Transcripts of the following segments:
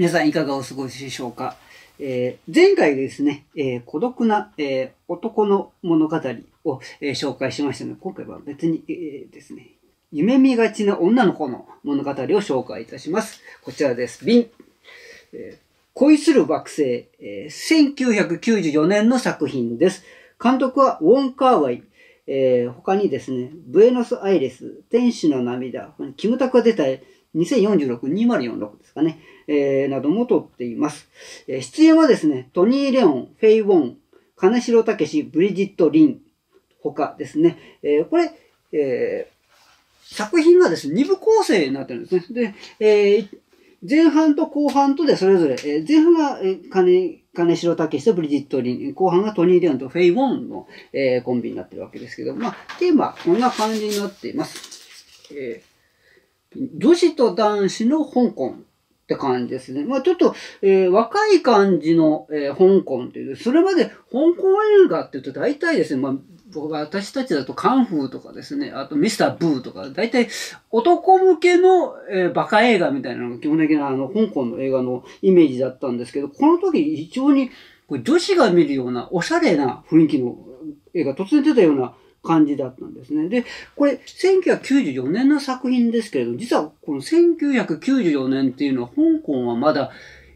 皆さんいかがお過ごしでしょうか、えー、前回ですね、えー、孤独な、えー、男の物語を、え紹介しましたので、今回は別に、えですね、夢見がちな女の子の物語を紹介いたします。こちらです。ビン。え恋する惑星、え1994年の作品です。監督はウォン・カーワイ。えー、他にですね、ブエノス・アイレス、天使の涙、キムタクが出た2046、2046ですかね、えー、なども撮っています。えー、出演はですね、トニー・レオン、フェイ・ウォン、金城武ブリジット・リン、他ですね。えー、これ、えー、作品がですね、二部構成になってるんですね。で、えー、前半と後半とでそれぞれ、えー、前半が、金、金城武とブリジット・リン、後半がトニー・レオンとフェイ・ウォンの、えー、コンビになってるわけですけど、まあ、テーマはこんな感じになっています。えー女子と男子の香港って感じですね。まあちょっと、えー、若い感じの、えー、香港っていう、それまで香港映画って言うと大体ですね、まあ私たちだとカンフーとかですね、あとミスターブーとか、大体男向けの、えー、バカ映画みたいなのが基本的なあの香港の映画のイメージだったんですけど、この時非常に女子が見るようなおしゃれな雰囲気の映画、突然出たような感じだったんですね。で、これ、1994年の作品ですけれど、実はこの1994年っていうのは、香港はまだ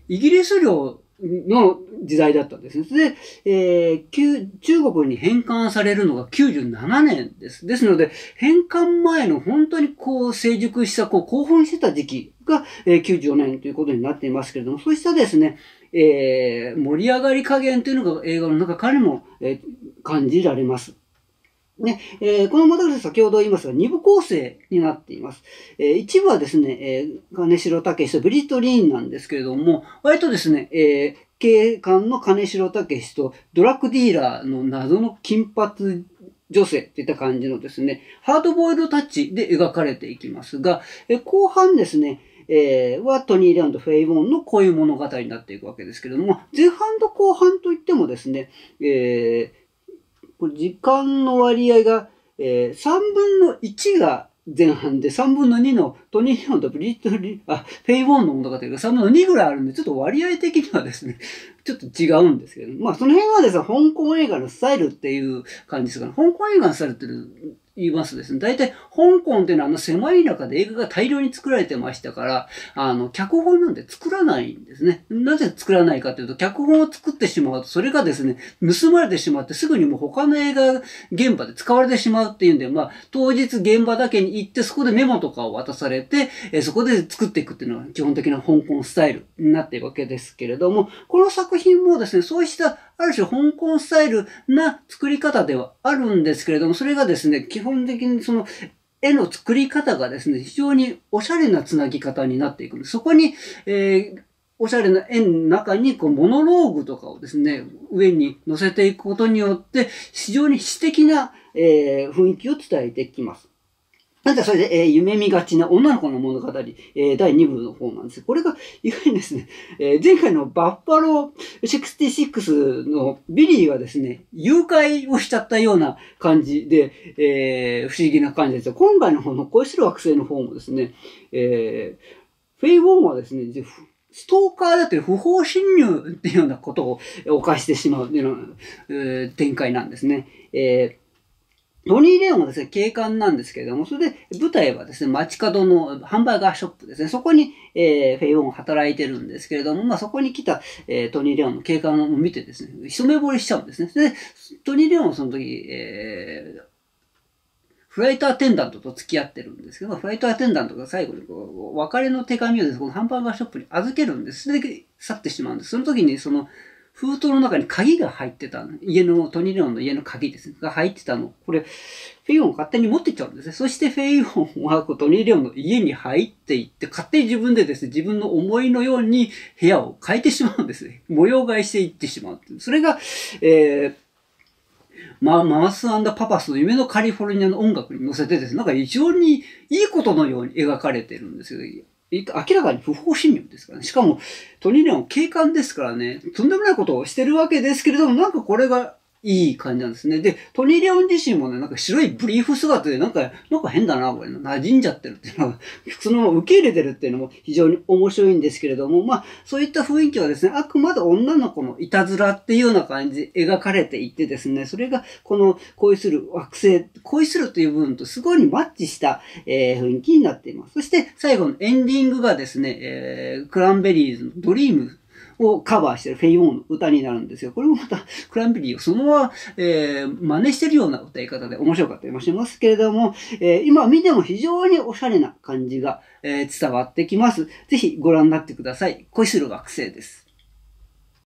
イギリス領の時代だったんですね。で、えー、中国に返還されるのが97年です。ですので、返還前の本当にこう成熟した、こう興奮してた時期が、えー、94年ということになっていますけれども、そうしたですね、えー、盛り上がり加減というのが映画の中からも、えー、感じられます。ね、えー、この物語先ほど言いますが、二部構成になっています。えー、一部はですね、えー、金城武とブリット・リーンなんですけれども、割とですね、えー、警官の金城武とドラッグディーラーの謎の金髪女性といった感じのですね、ハードボイルドタッチで描かれていきますが、え、後半ですね、えー、はトニー・レオンとフェイ・ボンのこういう物語になっていくわけですけれども、前半と後半といってもですね、えーこれ時間の割合が、えー、3分の1が前半で3分の2のトニー・ヒョンとブリットリあ、フェイ・ウォンの音楽というか3分の2ぐらいあるんで、ちょっと割合的にはですね、ちょっと違うんですけど、まあその辺はですね、香港映画のスタイルっていう感じですから、香港映画のスタイルって言いますですね。大体、香港っていうのはあの狭い中で映画が大量に作られてましたから、あの、脚本なんで作らないんですね。なぜ作らないかというと、脚本を作ってしまうと、それがですね、盗まれてしまってすぐにもう他の映画現場で使われてしまうっていうんで、まあ、当日現場だけに行って、そこでメモとかを渡されて、えそこで作っていくっていうのが基本的な香港スタイルになっているわけですけれども、この作品もですね、そうしたある種香港スタイルな作り方ではあるんですけれども、それがですね、基本的にその絵の作り方がですね、非常におしゃれなつなぎ方になっていくんです。そこに、えー、おしゃれな絵の中にこうモノローグとかをですね、上に載せていくことによって、非常に詩的な、えー、雰囲気を伝えてきます。なんでそれで、えー、夢見がちな女の子の物語、えー、第2部の方なんです。これが、意外にですね、えー、前回のバッファロー66のビリーがですね、誘拐をしちゃったような感じで、えー、不思議な感じです今回の方の恋する惑星の方もですね、えー、フェイ・ウォンはですね、ストーカーだという不法侵入っていうようなことを犯してしまうっていうような、え、展開なんですね。えートニー・レオンはですね、警官なんですけれども、それで舞台はですね、街角のハンバーガーショップですね、そこに、えー、フェイ・ウォン働いてるんですけれども、まあそこに来た、えー、トニー・レオンの警官を見てですね、一目惚れしちゃうんですね。で、トニー・レオンはその時、えー、フライトアテンダントと付き合ってるんですけど、フライトアテンダントが最後にこう、別れの手紙をですね、このハンバーガーショップに預けるんです。で去ってしまうんです。その時にその、封筒の中に鍵が入ってたの。家の、トニー・レオンの家の鍵ですね。が入ってたの。これ、フェイ・ウォン勝手に持ってっちゃうんですね。そしてフェイ・ウォンはトニー・レオンの家に入っていって、勝手に自分でですね、自分の思いのように部屋を変えてしまうんですね。模様替えしていってしまう。それが、えー、まあ、ママス&パパスの夢のカリフォルニアの音楽に乗せてですね、なんか非常にいいことのように描かれてるんですよ。明らかに不法侵入ですからね。しかも、トニーレオン警官ですからね、とんでもないことをしてるわけですけれども、なんかこれがいい感じなんですね。で、トニー・レオン自身もね、なんか白いブリーフ姿で、なんか、なんか変だな、これ、馴染んじゃってるっていうのは、そのまま受け入れてるっていうのも非常に面白いんですけれども、まあ、そういった雰囲気はですね、あくまで女の子のいたずらっていうような感じで描かれていてですね、それがこの恋する惑星、恋するという部分とすごいマッチした、えー、雰囲気になっています。そして最後のエンディングがですね、えー、クランベリーズのドリームをカバーしてるフェイ・オンの歌になるんですよ。これもまたクランベリーをそのまま、えー、真似してるような歌い方で面白かったりもしますけれども、えー、今見ても非常におしゃれな感じが、えー、伝わってきます。ぜひご覧になってください。恋する惑星です。